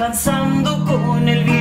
danzando con el viento.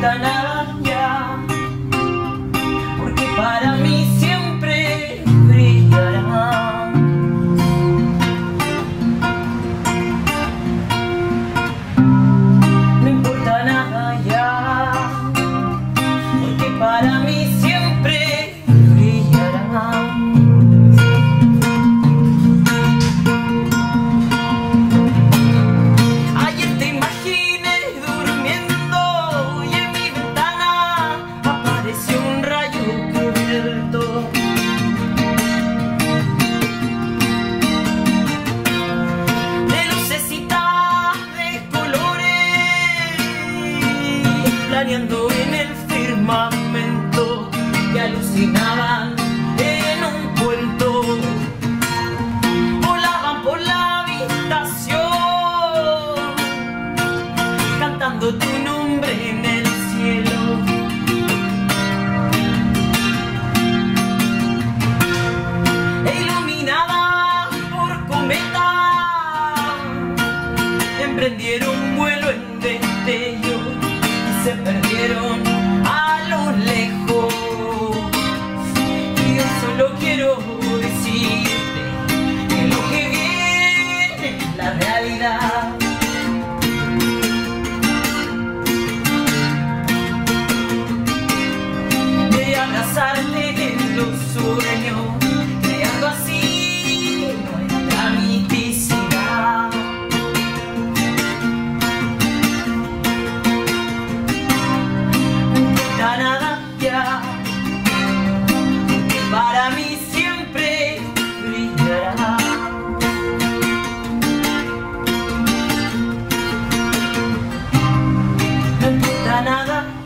Kita planeando en el firmamento y alucinaban en un cuento volaban por la habitación cantando tu nombre en el cielo. Iluminada por cometa, emprendieron vuelo en destello se perdieron a lo lejos. Y yo solo quiero decirte que lo que viene es la realidad.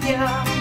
yeah.